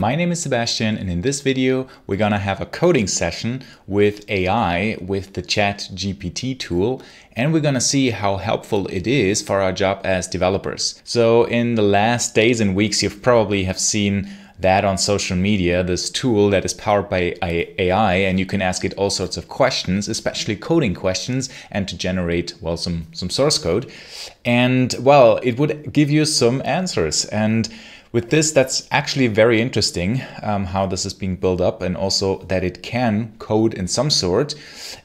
My name is Sebastian and in this video we're gonna have a coding session with AI with the Chat GPT tool and we're gonna see how helpful it is for our job as developers. So in the last days and weeks you've probably have seen that on social media, this tool that is powered by AI, and you can ask it all sorts of questions, especially coding questions, and to generate, well, some, some source code. And well, it would give you some answers. And with this, that's actually very interesting um, how this is being built up and also that it can code in some sort.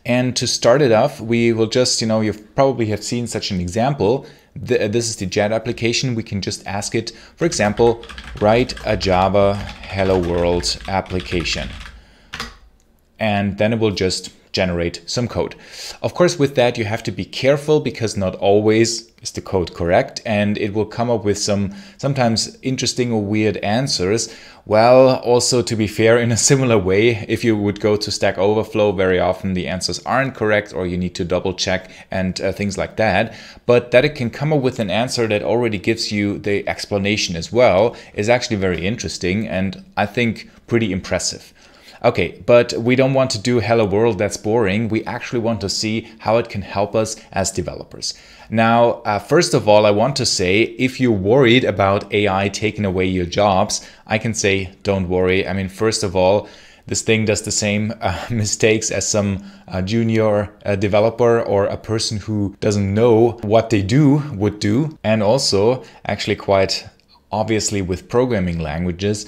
And to start it off, we will just, you know, you probably have seen such an example the, this is the Jet application. We can just ask it, for example, write a Java Hello World application. And then it will just generate some code. Of course, with that, you have to be careful because not always is the code correct and it will come up with some sometimes interesting or weird answers. Well, also to be fair, in a similar way, if you would go to Stack Overflow, very often the answers aren't correct or you need to double check and uh, things like that. But that it can come up with an answer that already gives you the explanation as well is actually very interesting and I think pretty impressive. Okay, but we don't want to do hello world, that's boring. We actually want to see how it can help us as developers. Now, uh, first of all, I want to say if you're worried about AI taking away your jobs, I can say don't worry. I mean, first of all, this thing does the same uh, mistakes as some uh, junior uh, developer or a person who doesn't know what they do would do. And also, actually, quite obviously with programming languages.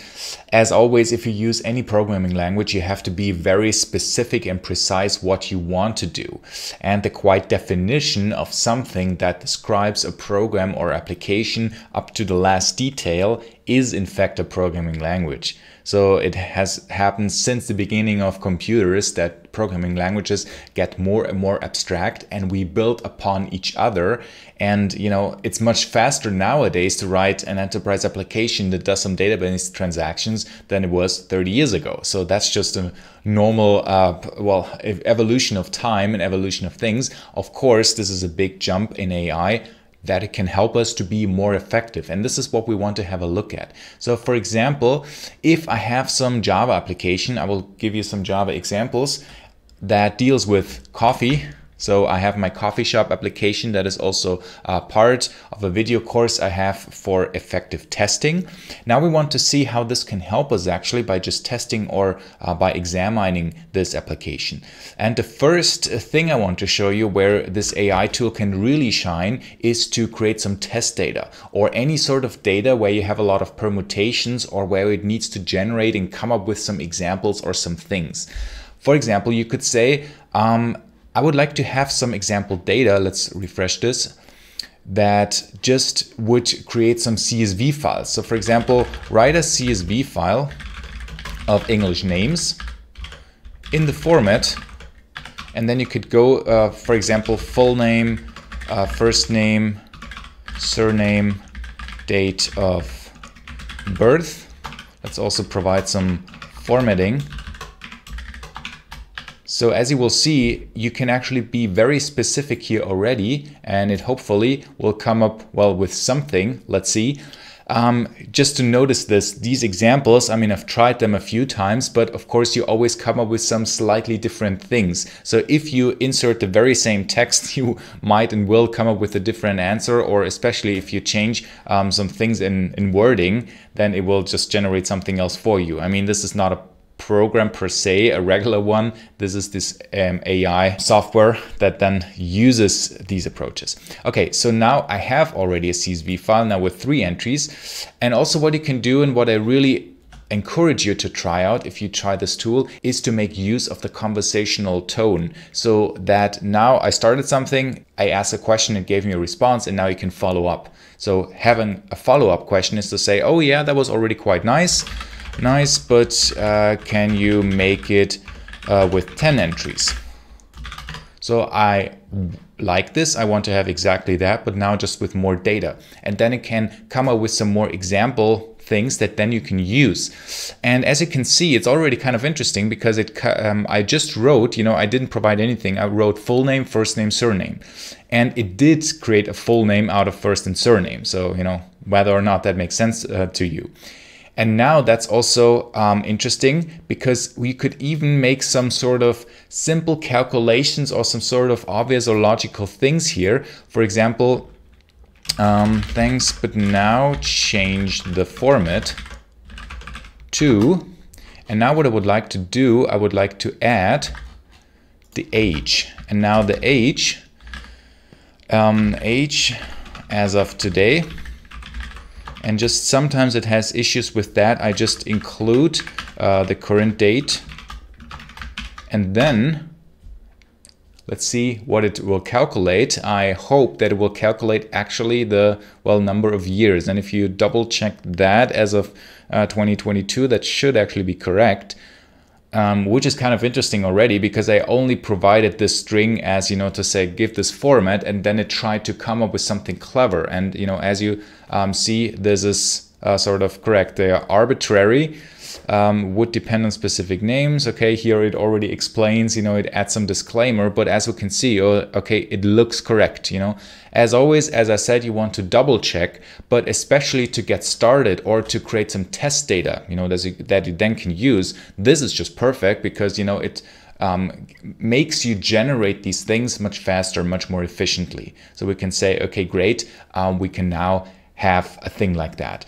As always, if you use any programming language, you have to be very specific and precise what you want to do. And the quite definition of something that describes a program or application up to the last detail is in fact a programming language. So it has happened since the beginning of computers that programming languages get more and more abstract and we build upon each other. And you know, it's much faster nowadays to write an enterprise application that does some database transactions than it was 30 years ago. So that's just a normal, uh, well, evolution of time and evolution of things. Of course, this is a big jump in AI that it can help us to be more effective. And this is what we want to have a look at. So for example, if I have some Java application, I will give you some Java examples that deals with coffee so I have my coffee shop application that is also part of a video course I have for effective testing. Now we want to see how this can help us actually by just testing or uh, by examining this application. And the first thing I want to show you where this AI tool can really shine is to create some test data or any sort of data where you have a lot of permutations or where it needs to generate and come up with some examples or some things. For example, you could say, um, I would like to have some example data, let's refresh this, that just would create some CSV files. So for example, write a CSV file of English names in the format, and then you could go, uh, for example, full name, uh, first name, surname, date of birth. Let's also provide some formatting. So as you will see, you can actually be very specific here already and it hopefully will come up well with something. Let's see. Um, just to notice this, these examples, I mean, I've tried them a few times, but of course you always come up with some slightly different things. So if you insert the very same text, you might and will come up with a different answer, or especially if you change um, some things in, in wording, then it will just generate something else for you. I mean, this is not a program per se, a regular one. This is this um, AI software that then uses these approaches. Okay, so now I have already a CSV file now with three entries. And also what you can do and what I really encourage you to try out if you try this tool is to make use of the conversational tone so that now I started something, I asked a question, it gave me a response, and now you can follow up. So having a follow up question is to say, oh yeah, that was already quite nice nice, but uh, can you make it uh, with 10 entries? So I like this, I want to have exactly that, but now just with more data. And then it can come up with some more example things that then you can use. And as you can see, it's already kind of interesting because it um, I just wrote, you know, I didn't provide anything. I wrote full name, first name, surname. And it did create a full name out of first and surname. So, you know, whether or not that makes sense uh, to you. And now that's also um, interesting because we could even make some sort of simple calculations or some sort of obvious or logical things here. For example, um, thanks, but now change the format to, and now what I would like to do, I would like to add the age. And now the age, um, age as of today, and just sometimes it has issues with that. I just include uh, the current date and then let's see what it will calculate. I hope that it will calculate actually the well number of years and if you double check that as of uh, 2022 that should actually be correct um, which is kind of interesting already because I only provided this string as, you know, to say, give this format, and then it tried to come up with something clever. And, you know, as you um, see, this is uh, sort of correct. They are arbitrary um, would depend on specific names. Okay, here it already explains, you know, it adds some disclaimer, but as we can see, oh, okay, it looks correct, you know. As always, as I said, you want to double check, but especially to get started or to create some test data, you know, that you then can use. This is just perfect because, you know, it um, makes you generate these things much faster, much more efficiently. So we can say, okay, great, um, we can now have a thing like that.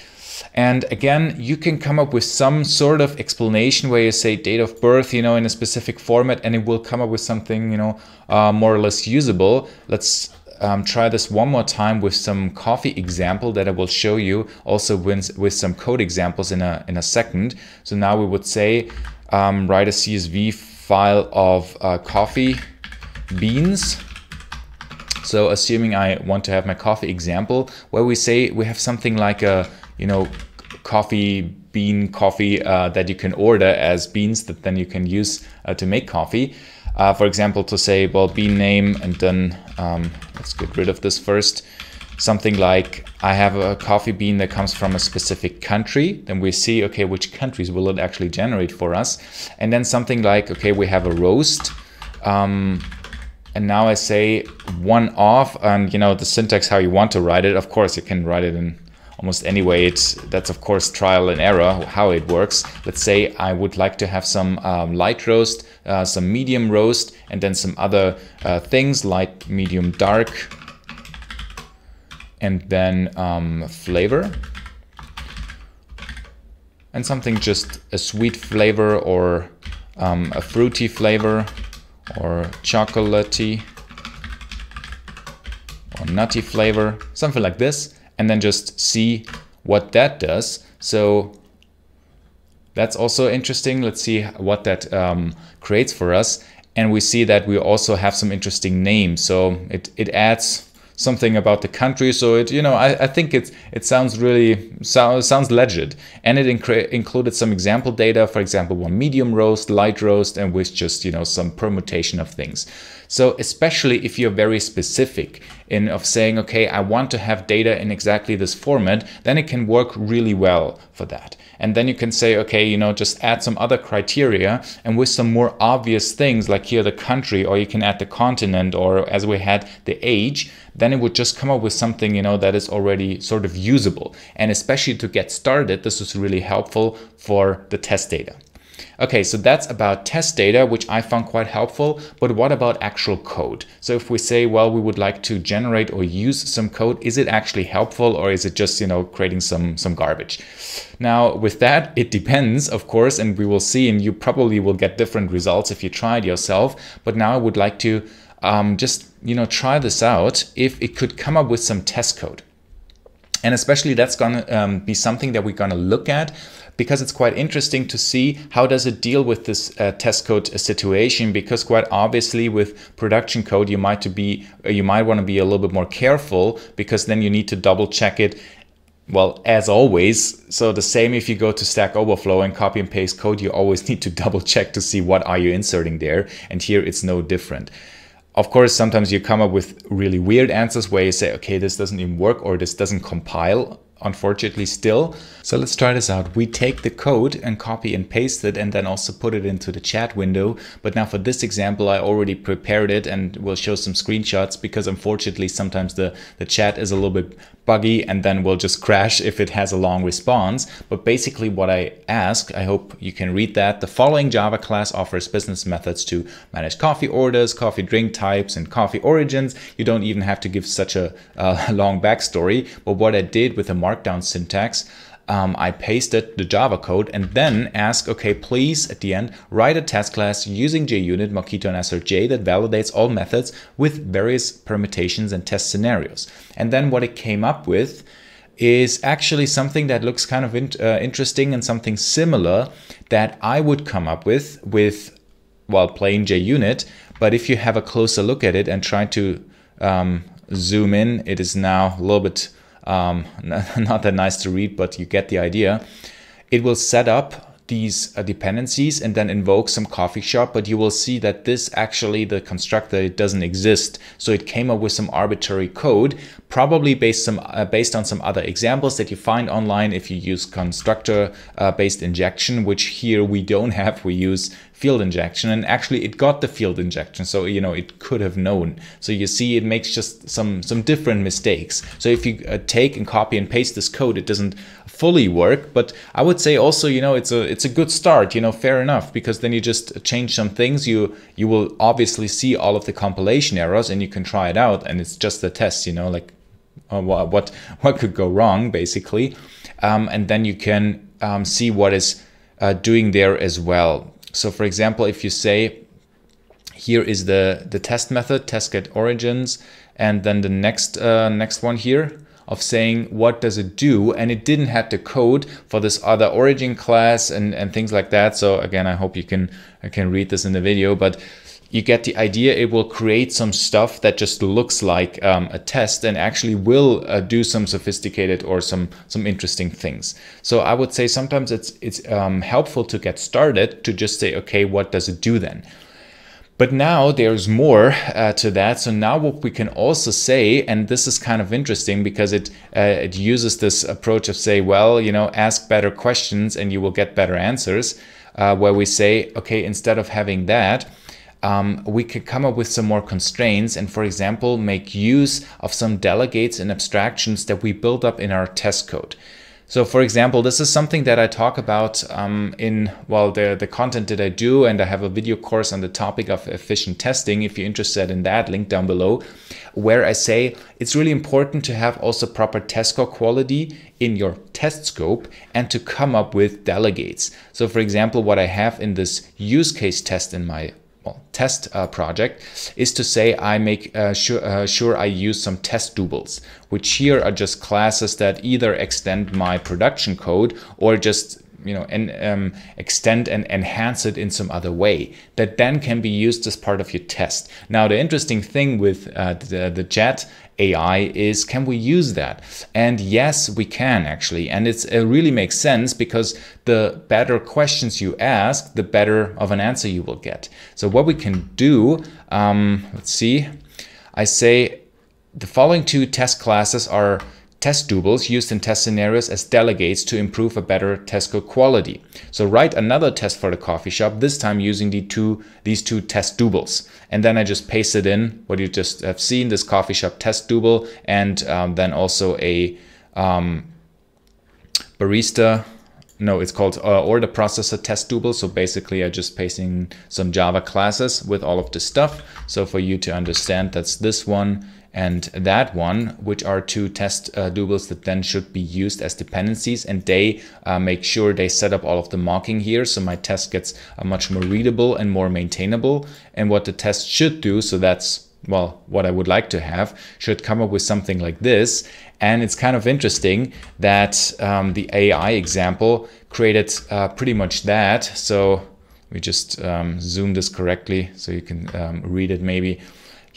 And again, you can come up with some sort of explanation where you say date of birth, you know, in a specific format, and it will come up with something, you know, uh, more or less usable. Let's um, try this one more time with some coffee example that I will show you also with, with some code examples in a, in a second. So now we would say um, write a CSV file of uh, coffee beans. So assuming I want to have my coffee example where we say we have something like a you know, coffee bean coffee uh, that you can order as beans that then you can use uh, to make coffee. Uh, for example, to say, well, bean name, and then um, let's get rid of this first. Something like I have a coffee bean that comes from a specific country. Then we see, okay, which countries will it actually generate for us? And then something like, okay, we have a roast. Um, and now I say one off, and you know the syntax how you want to write it. Of course, you can write it in almost anyway. It's, that's of course trial and error how it works. Let's say I would like to have some um, light roast, uh, some medium roast, and then some other uh, things light, medium, dark, and then um, flavor. And something just a sweet flavor or um, a fruity flavor or chocolatey or nutty flavor, something like this and then just see what that does. So that's also interesting. Let's see what that um, creates for us. And we see that we also have some interesting names. So it, it adds something about the country. So it, you know, I, I think it it sounds really so, sounds legit, and it included some example data. For example, one medium roast, light roast, and with just you know some permutation of things. So especially if you're very specific in of saying, okay, I want to have data in exactly this format, then it can work really well for that. And then you can say, okay, you know, just add some other criteria and with some more obvious things like here the country, or you can add the continent, or as we had the age, then it would just come up with something, you know, that is already sort of usable. And especially to get started, this is really helpful for the test data. Okay, so that's about test data, which I found quite helpful. But what about actual code? So if we say, well, we would like to generate or use some code, is it actually helpful or is it just, you know, creating some, some garbage? Now, with that, it depends, of course, and we will see, and you probably will get different results if you try it yourself. But now I would like to um, just, you know, try this out if it could come up with some test code. And especially that's going to um, be something that we're going to look at because it's quite interesting to see how does it deal with this uh, test code situation because quite obviously with production code you might to be uh, you might want to be a little bit more careful because then you need to double check it well as always. So the same if you go to stack overflow and copy and paste code you always need to double check to see what are you inserting there and here it's no different. Of course, sometimes you come up with really weird answers where you say, okay, this doesn't even work or this doesn't compile unfortunately still. So let's try this out. We take the code and copy and paste it and then also put it into the chat window. But now for this example, I already prepared it and will show some screenshots because unfortunately sometimes the, the chat is a little bit buggy and then will just crash if it has a long response. But basically what I ask, I hope you can read that. The following Java class offers business methods to manage coffee orders, coffee drink types, and coffee origins. You don't even have to give such a, uh, a long backstory. But what I did with the markdown syntax, um, I pasted the Java code and then ask, okay, please at the end, write a test class using JUnit, Mockito, and AssertJ that validates all methods with various permutations and test scenarios. And then what it came up with is actually something that looks kind of in, uh, interesting and something similar that I would come up with with while playing JUnit. But if you have a closer look at it and try to um, zoom in, it is now a little bit um, not that nice to read, but you get the idea. It will set up these uh, dependencies and then invoke some coffee shop, but you will see that this actually, the constructor, it doesn't exist. So it came up with some arbitrary code, probably based, some, uh, based on some other examples that you find online if you use constructor uh, based injection, which here we don't have, we use field injection and actually it got the field injection so you know it could have known. So you see it makes just some some different mistakes. So if you uh, take and copy and paste this code it doesn't fully work but i would say also you know it's a it's a good start you know fair enough because then you just change some things. You you will obviously see all of the compilation errors and you can try it out and it's just a test you know like uh, what what could go wrong basically. Um, and then you can um, see what is uh, doing there as well. So for example, if you say, here is the, the test method, test get origins, and then the next, uh, next one here of saying what does it do? And it didn't have the code for this other origin class and, and things like that. So again I hope you can I can read this in the video but you get the idea. It will create some stuff that just looks like um, a test and actually will uh, do some sophisticated or some some interesting things. So i would say sometimes it's it's um, helpful to get started to just say okay what does it do then but now there's more uh, to that. So now what we can also say, and this is kind of interesting because it uh, it uses this approach of say, well, you know, ask better questions and you will get better answers. Uh, where we say, okay, instead of having that, um, we could come up with some more constraints and, for example, make use of some delegates and abstractions that we build up in our test code. So for example, this is something that I talk about um, in, well, the, the content that I do, and I have a video course on the topic of efficient testing, if you're interested in that, link down below, where I say it's really important to have also proper test code quality in your test scope and to come up with delegates. So for example, what I have in this use case test in my well, test uh, project is to say I make uh, sure, uh, sure I use some test doubles, which here are just classes that either extend my production code or just you know and um, extend and enhance it in some other way that then can be used as part of your test now the interesting thing with uh, the, the chat AI is can we use that? And yes, we can actually. And it's, it really makes sense because the better questions you ask, the better of an answer you will get. So what we can do, um, let's see, I say the following two test classes are test doubles used in test scenarios as delegates to improve a better test code quality. So write another test for the coffee shop, this time using the two, these two test doubles. And then I just paste it in what you just have seen, this coffee shop test double, and um, then also a um, barista no, it's called uh, order processor test double. So basically I just pasting some Java classes with all of this stuff. So for you to understand, that's this one and that one, which are two test uh, doubles that then should be used as dependencies. And they uh, make sure they set up all of the mocking here. So my test gets uh, much more readable and more maintainable. And what the test should do, so that's well, what I would like to have, should come up with something like this. And it's kind of interesting that um, the AI example created uh, pretty much that. So we just um, zoom this correctly so you can um, read it maybe.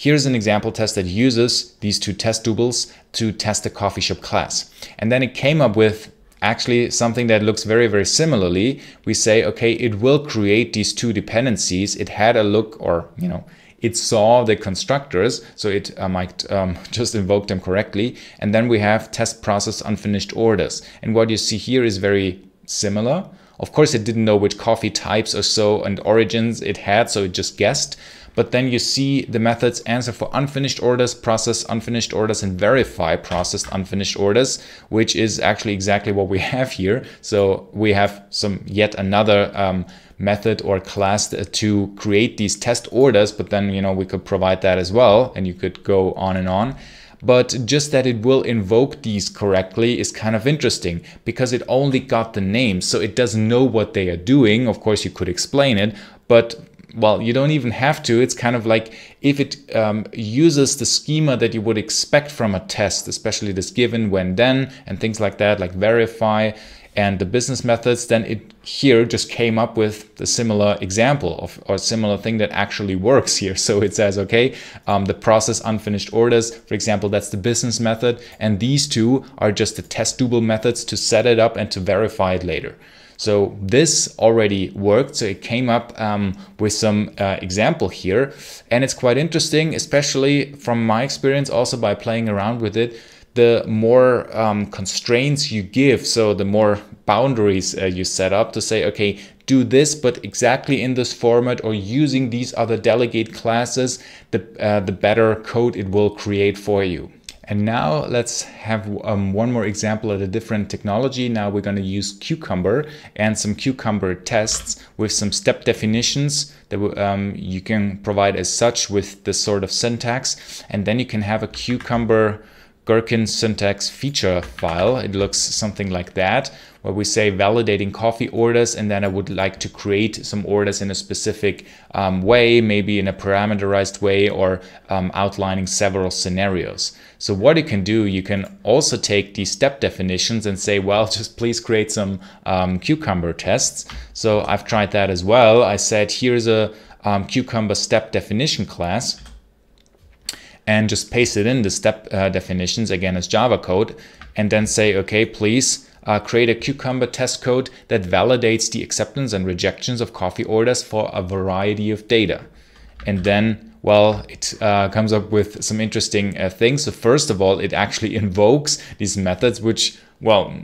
Here's an example test that uses these two test doubles to test the coffee shop class. And then it came up with actually something that looks very, very similarly. We say, okay, it will create these two dependencies. It had a look or, you know, it saw the constructors, so it uh, might um, just invoke them correctly. And then we have test process unfinished orders. And what you see here is very similar. Of course, it didn't know which coffee types or so and origins it had, so it just guessed but then you see the methods answer for unfinished orders, process unfinished orders, and verify processed unfinished orders, which is actually exactly what we have here. So we have some yet another um, method or class to create these test orders, but then, you know, we could provide that as well, and you could go on and on but just that it will invoke these correctly is kind of interesting because it only got the names so it doesn't know what they are doing of course you could explain it but well, you don't even have to. It's kind of like if it um, uses the schema that you would expect from a test, especially this given, when, then, and things like that, like verify and the business methods, then it here just came up with the similar example of or similar thing that actually works here. So it says, okay, um, the process unfinished orders, for example, that's the business method, and these two are just the test testable methods to set it up and to verify it later. So this already worked. So it came up um, with some uh, example here. And it's quite interesting, especially from my experience, also by playing around with it, the more um, constraints you give, so the more boundaries uh, you set up to say, okay, do this, but exactly in this format or using these other delegate classes, the, uh, the better code it will create for you. And now let's have um, one more example at a different technology. Now we're going to use Cucumber and some Cucumber tests with some step definitions that um, you can provide as such with this sort of syntax. And then you can have a Cucumber Gherkin syntax feature file. It looks something like that, where we say validating coffee orders, and then I would like to create some orders in a specific um, way, maybe in a parameterized way or um, outlining several scenarios. So what you can do, you can also take these step definitions and say, well, just please create some um, cucumber tests. So I've tried that as well. I said, here's a um, cucumber step definition class and just paste it in the step uh, definitions again as Java code and then say, okay, please uh, create a Cucumber test code that validates the acceptance and rejections of coffee orders for a variety of data. And then, well, it uh, comes up with some interesting uh, things. So first of all, it actually invokes these methods, which well,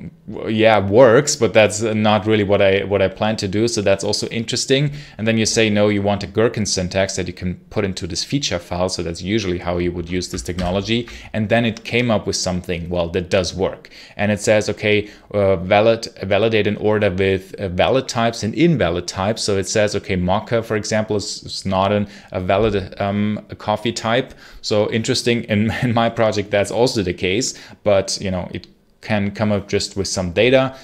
yeah, works, but that's not really what I what I plan to do. So that's also interesting. And then you say no, you want a Gherkin syntax that you can put into this feature file. So that's usually how you would use this technology. And then it came up with something well that does work. And it says okay, uh, valid validate an order with uh, valid types and invalid types. So it says okay, mocha for example is, is not an, a valid um, a coffee type. So interesting. In, in my project, that's also the case. But you know it can come up just with some data.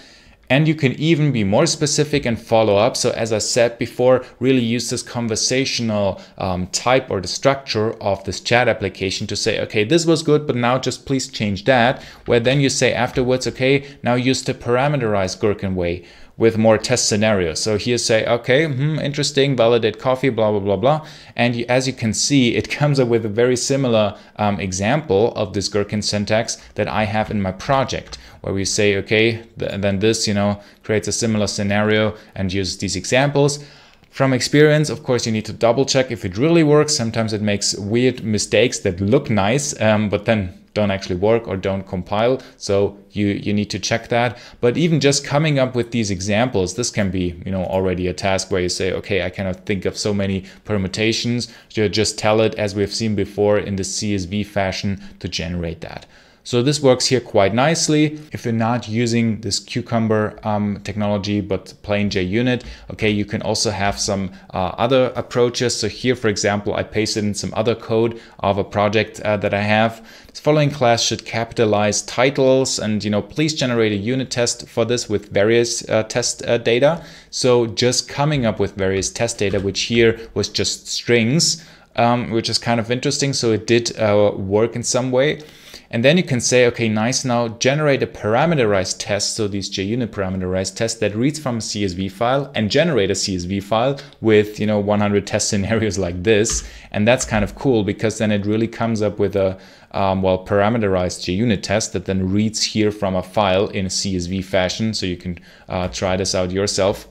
And you can even be more specific and follow up. So as I said before, really use this conversational um, type or the structure of this chat application to say, okay, this was good, but now just please change that. Where then you say afterwards, okay, now use the parameterized Gherkin way with more test scenarios. So here say, okay, hmm, interesting, validate coffee, blah, blah, blah, blah. And you, as you can see, it comes up with a very similar um, example of this Gherkin syntax that I have in my project, where we say, okay, th then this, you know, creates a similar scenario and use these examples. From experience, of course, you need to double check if it really works. Sometimes it makes weird mistakes that look nice, um, but then don't actually work or don't compile. So you, you need to check that. But even just coming up with these examples, this can be, you know, already a task where you say, okay, I cannot think of so many permutations. You just tell it as we've seen before in the CSV fashion to generate that. So this works here quite nicely. If you're not using this Cucumber um, technology, but plain JUnit, okay, you can also have some uh, other approaches. So here, for example, I pasted in some other code of a project uh, that I have. This following class should capitalize titles and, you know, please generate a unit test for this with various uh, test uh, data. So just coming up with various test data, which here was just strings, um, which is kind of interesting. So it did uh, work in some way. And then you can say, okay, nice, now generate a parameterized test, so these JUnit parameterized test that reads from a CSV file and generate a CSV file with, you know, 100 test scenarios like this. And that's kind of cool because then it really comes up with a, um, well, parameterized JUnit test that then reads here from a file in a CSV fashion. So you can uh, try this out yourself.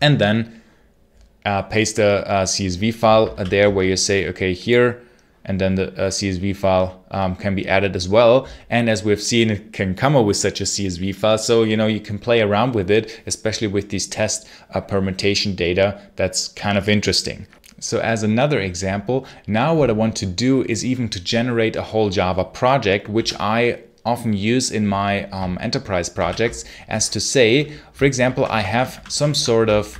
And then uh, paste a, a, CSV file there where you say, okay, here, and then the uh, CSV file um, can be added as well. And as we've seen, it can come up with such a CSV file. So, you know, you can play around with it, especially with these test uh, permutation data. That's kind of interesting. So as another example, now what I want to do is even to generate a whole Java project, which I often use in my um, enterprise projects as to say, for example, I have some sort of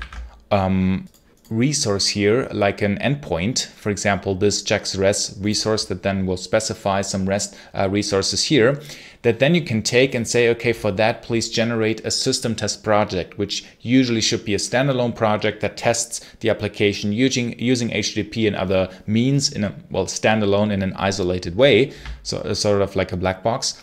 um, resource here, like an endpoint, for example, this JAX-RS resource that then will specify some REST uh, resources here, that then you can take and say, okay, for that, please generate a system test project, which usually should be a standalone project that tests the application using, using HTTP and other means in a, well, standalone in an isolated way. So sort of like a black box.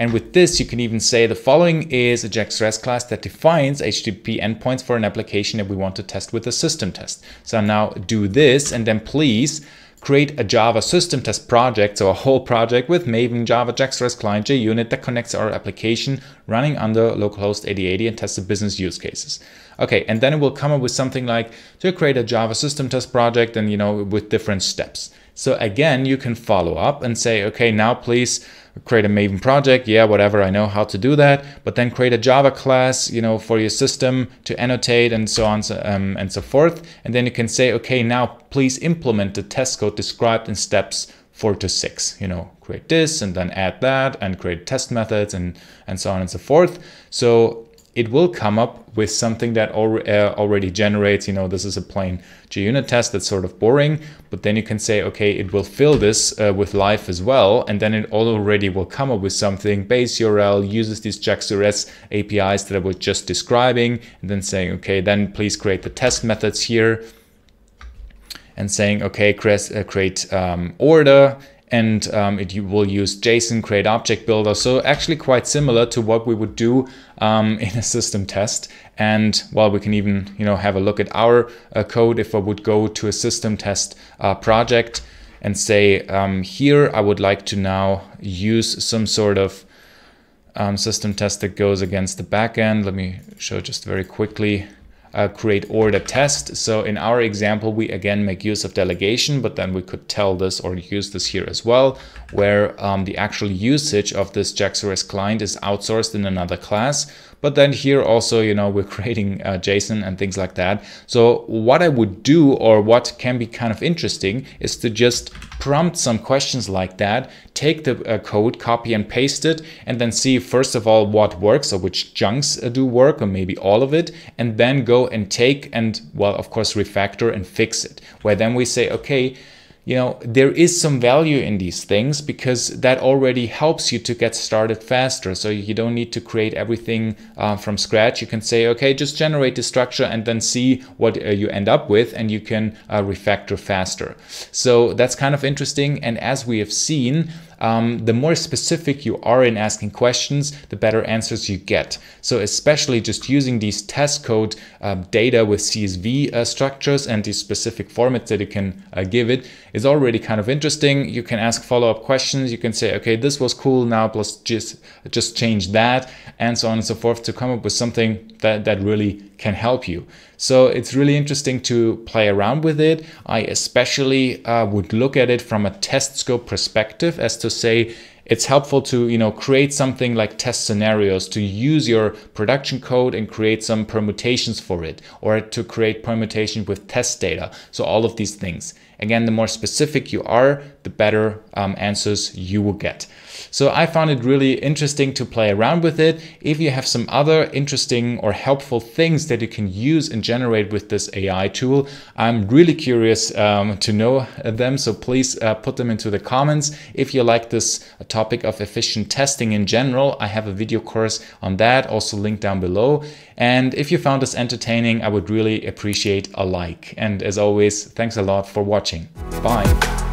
And with this, you can even say the following is a JAX-RS class that defines HTTP endpoints for an application that we want to test with a system test. So now do this and then please create a Java system test project, so a whole project with Maven, Java, JAX-RS client, JUnit that connects our application running under localhost 8080 and tests the business use cases. Okay, and then it will come up with something like to create a Java system test project and, you know, with different steps. So again, you can follow up and say, okay, now please create a Maven project. Yeah, whatever, I know how to do that. But then create a Java class, you know, for your system to annotate and so on um, and so forth. And then you can say, okay, now please implement the test code described in steps four to six. You know, create this and then add that and create test methods and and so on and so forth. So it will come up with something that uh, already generates, you know, this is a plain JUnit test that's sort of boring, but then you can say, okay, it will fill this uh, with life as well, and then it already will come up with something, base URL, uses these JAX-RS APIs that I was just describing, and then saying, okay, then please create the test methods here, and saying, okay, create, uh, create um, order, and um, it will use JSON create object builder. So actually quite similar to what we would do um, in a system test. And well, we can even you know have a look at our uh, code if I would go to a system test uh, project and say um, here I would like to now use some sort of um, system test that goes against the backend. Let me show just very quickly uh, create order test. So in our example, we again make use of delegation, but then we could tell this or use this here as well, where um, the actual usage of this JAX-RS client is outsourced in another class. But then here also, you know, we're creating uh, JSON and things like that. So what I would do or what can be kind of interesting is to just prompt some questions like that, take the uh, code, copy and paste it, and then see first of all what works or which chunks uh, do work or maybe all of it, and then go and take and, well, of course, refactor and fix it. Where then we say, okay, you know, there is some value in these things because that already helps you to get started faster. So you don't need to create everything uh, from scratch. You can say, okay, just generate the structure and then see what uh, you end up with and you can uh, refactor faster. So that's kind of interesting. And as we have seen, um, the more specific you are in asking questions, the better answers you get. So especially just using these test code uh, data with CSV uh, structures and these specific formats that you can uh, give it is already kind of interesting. You can ask follow-up questions. You can say, okay, this was cool now, plus just, just change that and so on and so forth to come up with something that, that really can help you. So it's really interesting to play around with it. I especially uh, would look at it from a test scope perspective as to say, it's helpful to you know create something like test scenarios to use your production code and create some permutations for it or to create permutation with test data so all of these things again the more specific you are the better um, answers you will get so I found it really interesting to play around with it. If you have some other interesting or helpful things that you can use and generate with this AI tool, I'm really curious um, to know them. So please uh, put them into the comments. If you like this topic of efficient testing in general, I have a video course on that, also linked down below. And if you found this entertaining, I would really appreciate a like. And as always, thanks a lot for watching. Bye.